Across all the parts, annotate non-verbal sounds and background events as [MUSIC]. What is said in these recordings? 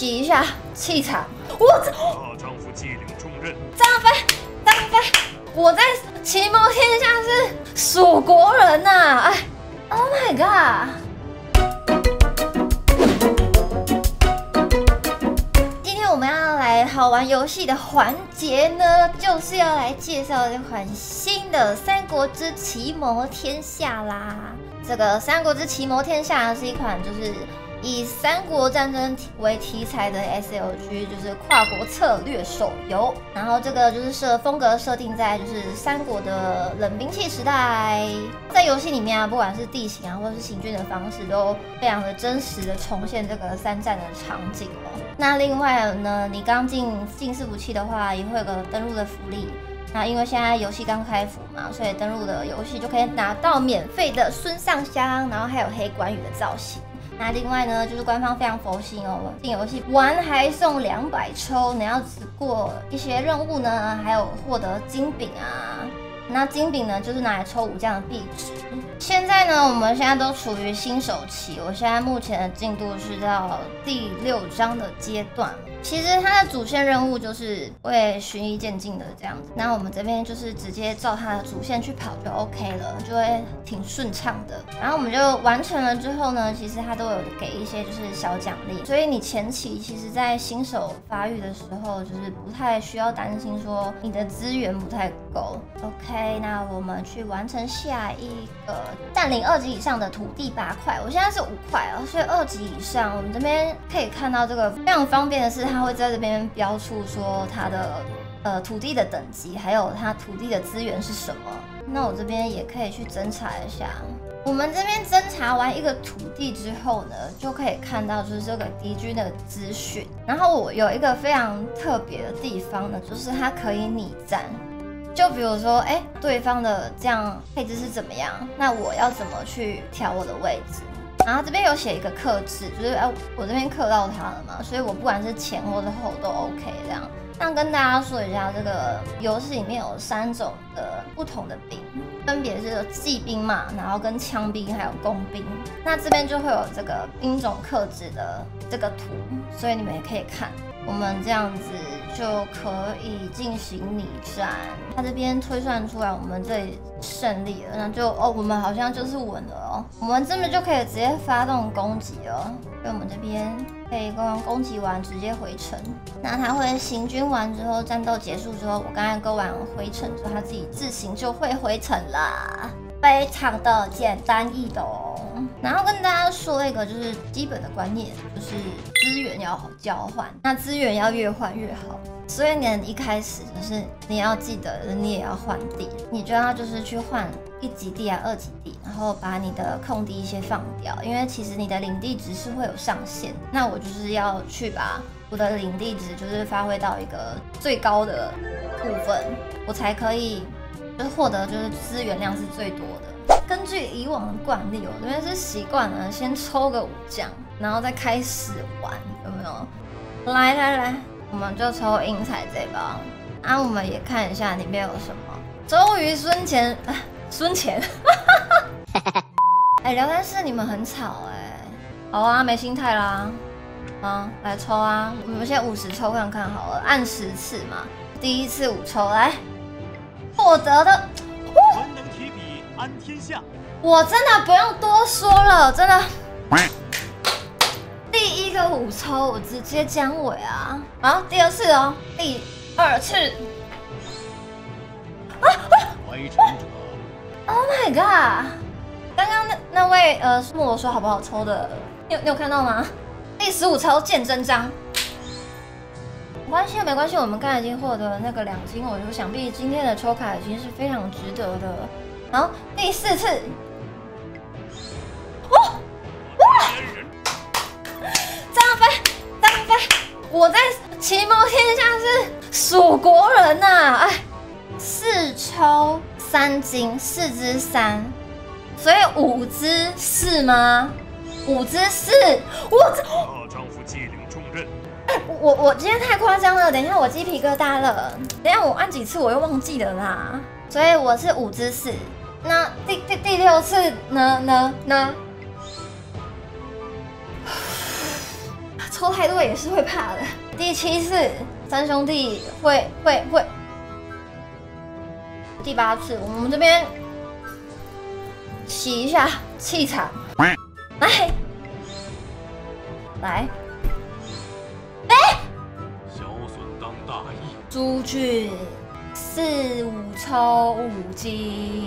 洗一下气场。我这大丈夫既领重任，张飞，张飞，我在奇谋天下是蜀国人呐、哎，Oh my god！今天我们要来好玩游戏的环节呢，就是要来介绍这款新的《三国之奇谋天下》啦。这个《三国之奇谋天下》是一款就是以三国战争为题材的 SLG，就是跨国策略手游。然后这个就是设风格设定在就是三国的冷兵器时代，在游戏里面啊，不管是地形啊，或者是行军的方式，都非常的真实的重现这个三战的场景哦。那另外呢，你刚进进伺服器的话，也会有个登录的福利。那因为现在游戏刚开服嘛，所以登录的游戏就可以拿到免费的孙尚香，然后还有黑关羽的造型。那另外呢，就是官方非常佛心哦，进游戏玩还送两百抽，你要只过一些任务呢，还有获得金饼啊。那金饼呢，就是拿来抽武将的壁纸。现在呢，我们现在都处于新手期，我现在目前的进度是到第六章的阶段。其实它的主线任务就是会循序渐进的这样子，那我们这边就是直接照它的主线去跑就 OK 了，就会挺顺畅的。然后我们就完成了之后呢，其实它都有给一些就是小奖励，所以你前期其实在新手发育的时候，就是不太需要担心说你的资源不太够。OK，那我们去完成下一个占领二级以上的土地八块，我现在是五块哦，所以二级以上，我们这边可以看到这个非常方便的是，他会在这边标出说他的呃土地的等级，还有他土地的资源是什么。那我这边也可以去侦查一下。我们这边侦查完一个土地之后呢，就可以看到就是这个敌军的资讯。然后我有一个非常特别的地方呢，就是它可以拟战。就比如说，哎，对方的这样配置是怎么样？那我要怎么去调我的位置？然后这边有写一个克制，就是哎，我这边克到它了嘛，所以我不管是前或者后都 OK 这样。那跟大家说一下，这个游戏里面有三种的不同的兵，分别是骑兵嘛，然后跟枪兵还有工兵。那这边就会有这个兵种克制的这个图，所以你们也可以看。我们这样子就可以进行拟战。他这边推算出来我们这里胜利了，那就哦，我们好像就是稳了哦。我们这边就可以直接发动攻击了，所以我们这边可以刚刚攻击完直接回城。那他会行军完之后，战斗结束之后，我刚刚勾完回城之后，他自己自行就会回城啦，非常的简单易懂。然后跟大家说一个就是基本的观念，就是资源要交换，那资源要越换越好。所以呢，一开始就是你要记得，你也要换地，你就要就是去换一级地啊、二级地，然后把你的空地先放掉，因为其实你的领地值是会有上限。那我就是要去把我的领地值就是发挥到一个最高的部分，我才可以就是获得就是资源量是最多的。根据以往的惯例，我这边是习惯了先抽个武将，然后再开始玩，有没有？来来来，我们就抽英才这包，啊，我们也看一下里面有什么。周瑜孙权，啊孙权，[LAUGHS] 哎、聊天室你们很吵哎、好啊，没心态啦，啊，来抽啊，我们先五十抽看看好了，按十次嘛，第一次五抽来，获得的。安天下。我真的不用多说了，真的。第一个五抽，我直接姜尾啊！好，第二次哦，第二次。为臣者，Oh my god！刚刚那那位呃木我说好不好抽的，你有你有看到吗？第十五抽见真章。没关系，没关系，我们刚才已经获得了那个两金，我就想必今天的抽卡已经是非常值得的。然后第四次，张飞，张飞，我在奇谋天下是蜀国人呐、哎，四抽三金，四之三，所以五之四吗？五之四，我这大丈夫既领重任，我我今天太夸张了，等一下我鸡皮疙瘩了，等一下我按几次我又忘记了啦，所以我是五之四，那第第第六次呢呢呢？[SIGHS] 抽太多也是会怕的。第七次，三兄弟会会会。第八次，我们这边洗一下气场，来来，哎，小笋当大义。朱俊四五抽五金，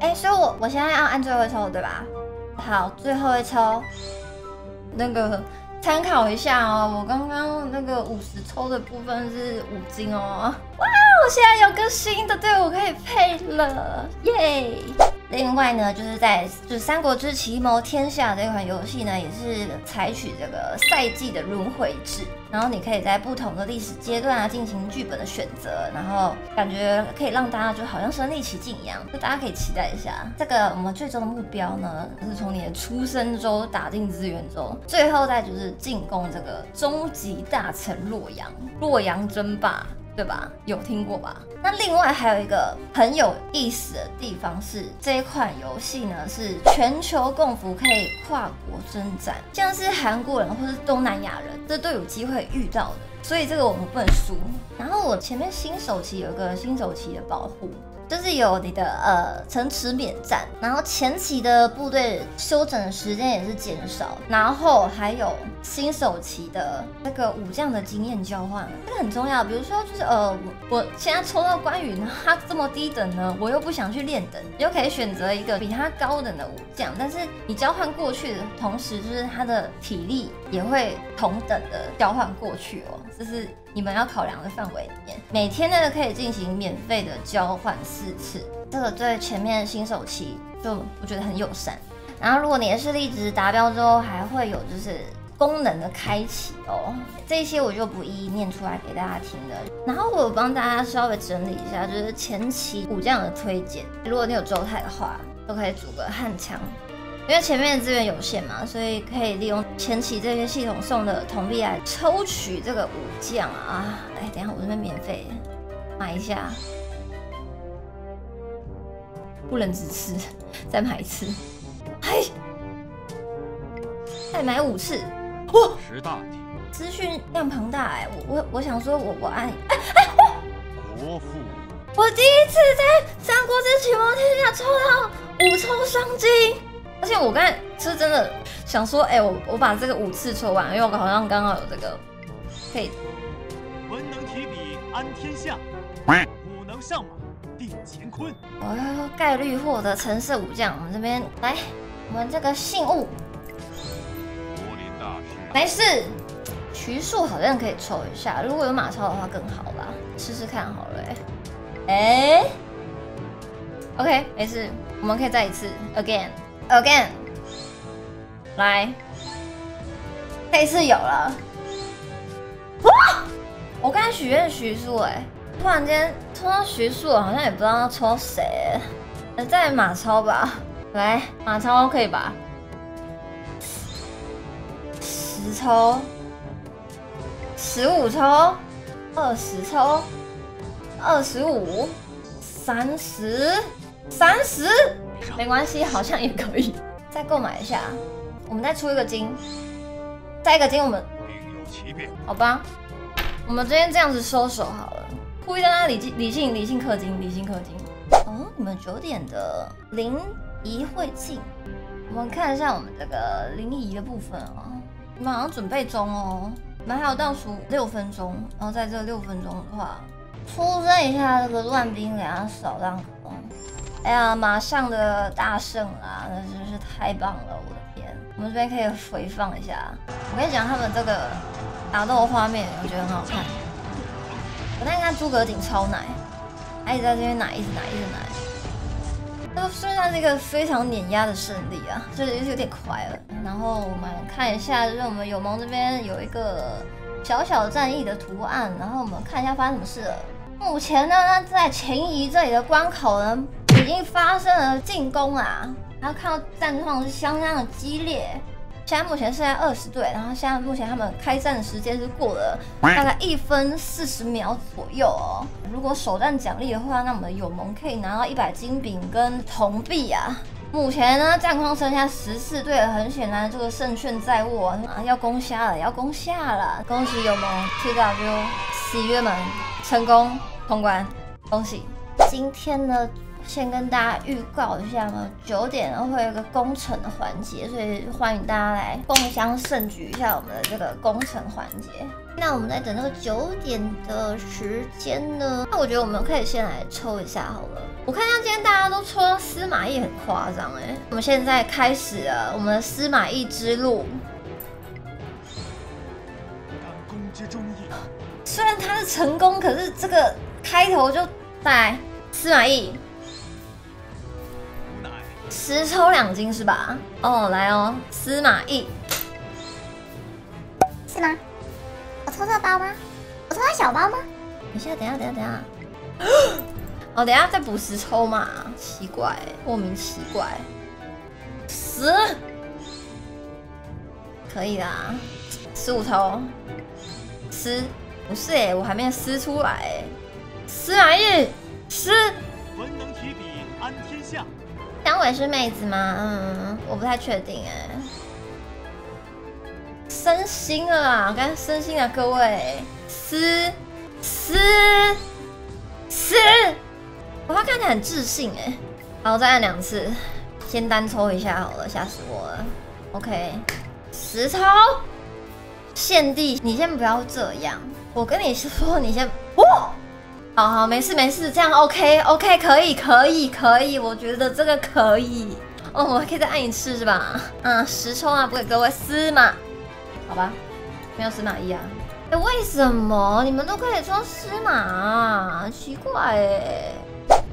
哎，所以我我现在要按最后一抽对吧？好，最后一抽，那个参考一下哦。我刚刚那个五十抽的部分是五金哦。哇，我现在有个新的队伍可以配了，耶！另外呢，就是在就是《三国之奇谋天下》这款游戏呢，也是采取这个赛季的轮回制，然后你可以在不同的历史阶段啊进行剧本的选择，然后感觉可以让大家就好像身临其境一样，就大家可以期待一下。这个我们最终的目标呢，就是从你的出生州打进资源州，最后再就是进攻这个终极大城洛阳，洛阳争霸。对吧？有听过吧？那另外还有一个很有意思的地方是，这一款游戏呢是全球共服，可以跨国征战，像是韩国人或是东南亚人，这都有机会遇到的。所以这个我们不能输。然后我前面新手期有个新手期的保护。就是有你的呃城池免战，然后前期的部队休整的时间也是减少，然后还有新手期的那个武将的经验交换，这个很重要。比如说就是呃我我现在抽到关羽，他这么低等呢，我又不想去练等，你就可以选择一个比他高等的武将，但是你交换过去的同时，就是他的体力也会同等的交换过去哦，这是。你们要考量的范围里面，每天呢可以进行免费的交换四次，这个对前面新手期就我觉得很友善。然后如果你的势力值达标之后，还会有就是功能的开启哦，这些我就不一一念出来给大家听了。然后我帮大家稍微整理一下，就是前期武将的推荐，如果你有周泰的话，都可以组个悍枪。因为前面的资源有限嘛，所以可以利用前期这些系统送的铜币来抽取这个武将啊！哎，等下我这边免费买一下，不能只吃，再买一次，哎，再买五次，哇！十大体，资讯量庞大哎，我我我想说，我我按，国父，我第一次在《三国志启蒙天下》抽到五抽双金。而且我刚才是真的想说，哎，我我把这个五次抽完，因为我好像刚刚有这个可以。文能提笔安天下，武能上马定乾坤。我要概率获得橙色武将，我们这边来，我们这个信物。武林大师。没事，徐庶好像可以抽一下，如果有马超的话更好啦，试试看好了。哎，OK，没事，我们可以再一次，again。Again，来，这次有了。哇！我刚才许愿徐庶，哎，突然间抽到徐庶，好像也不知道要抽谁。再马超吧，来，马超可以吧？十抽，十五抽，二十抽，二十五，三十，三十。没关系，好像也可以 [LAUGHS] 再购买一下。我们再出一个金，再一个金，我们。好吧，我们今天这样子收手好了。故意在那理性理性理性氪金，理性氪金。哦，你们九点的灵仪会庆，我们看一下我们这个灵仪的部分啊。你们好像准备中哦，你们还有倒数六分钟，然后在这六分钟的话，出征一下这个乱兵，给他扫两坑。哎呀，马上的大胜啊，那真是太棒了！我的天，我们这边可以回放一下。我跟你讲，他们这个打斗画面，我觉得很好看。我再看诸葛瑾超奶，他一直在这边奶，一直奶，一直奶。这个算是一个非常碾压的胜利啊，就是有点快了。然后我们看一下，就是我们友盟这边有一个小小战役的图案，然后我们看一下发生什么事了。目前呢，在前移这里的关口呢。已经发生了进攻啊，然后看到战况是相当的激烈。现在目前是在二十队，然后现在目前他们开战的时间是过了大概一分四十秒左右哦。如果首战奖励的话，那我们的友盟可以拿到一百金饼跟铜币啊。目前呢，战况剩下十四队，很显然这个胜券在握啊，要攻下了，要攻下了！恭喜友盟 TW 喜悦们成功通关，恭喜！今天呢，先跟大家预告一下呢，九点会有个工程的环节，所以欢迎大家来共襄盛举一下我们的这个工程环节。那我们在等那个九点的时间呢，那我觉得我们可以先来抽一下好了。我看到今天大家都抽到司马懿，很夸张哎。我们现在开始了我们的司马懿之路。[GASPS] 虽然他是成功，可是这个开头就在司马懿十抽两金是吧？哦，来哦，司马懿，是吗？我抽到包吗？我抽到小包吗？等一下，等一下，等一下，等一下。哦，等一下再补十抽嘛？奇怪，莫名奇怪。十，可以啦，十五抽，十，不是哎、我还没有撕出来、欸。司马懿，十。文能提笔安天下。张伟是妹子吗？嗯，我不太确定哎。升星了啦，刚升星了，各位，撕撕撕，哇，他看起来很自信哎。好，再按两次，先单抽一下好了，吓死我了。OK，十抽，献帝，你先不要这样，我跟你说，你先，哇。好好，没事没事，这样 OK OK 可以可以可以，我觉得这个可以哦，我还可以再按一次是吧？嗯，十抽啊，不给各位司马，好吧，没有司马懿啊。哎，为什么你们都可以抽司马啊？奇怪哎。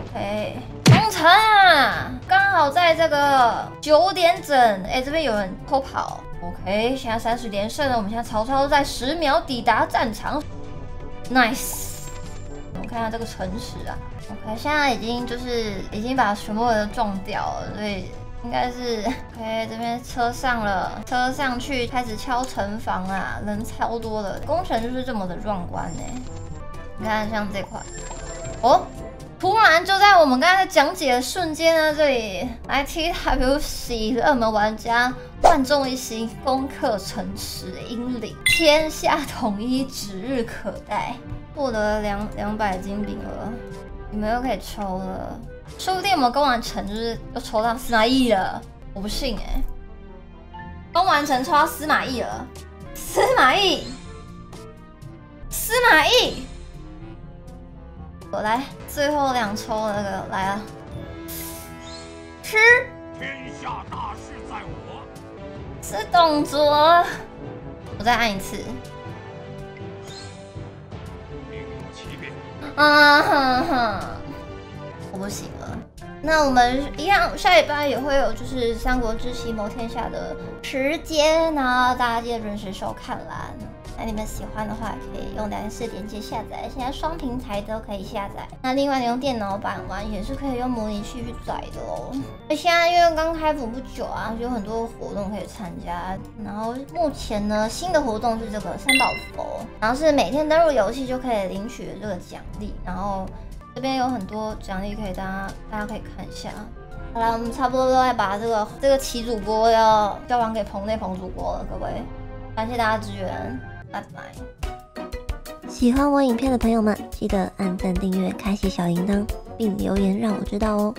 OK，攻城啊，刚好在这个九点整，哎，这边有人偷跑。OK，现在三十连胜了，我们现在曹操在十秒抵达战场，Nice。看下这个城池啊，OK，现在已经就是已经把全部人都撞掉了，所以应该是 OK。[LAUGHS] 这边车上了，车上去开始敲城防啊，人超多的，工程就是这么的壮观呢。你看像这块，哦，突然就在我们刚才讲解的瞬间呢，这里来 TW 喜热门玩家万众一心，攻克城池英灵，天下统一指日可待。获得两两百金饼额，你们又可以抽了，说不定我们攻完城就是又抽到司马懿了，我不信哎、攻完城抽到司马懿了，司马懿，司马懿，我来最后两抽那个来了，吃。天下大事，是董卓，我再按一次。啊哈哈，我不行了。那我们一样，下一班也会有就是《三国志奇谋天下》的时间呢，大家记得准时收看啦。那你们喜欢的话，可以用两视连接下载，现在双平台都可以下载。那另外你用电脑版玩也是可以用模拟器去载的哦。那现在因为刚开服不久啊，有很多活动可以参加。然后目前呢，新的活动是这个三宝佛，然后是每天登录游戏就可以领取的这个奖励，然后。这边有很多奖励可以大家大家可以看一下。好了，我们差不多都要把这个这个奇主播要交还给棚内棚主播了，各位，感谢大家支援，拜拜。喜欢我影片的朋友们，记得按赞、订阅、开启小铃铛，并留言让我知道哦。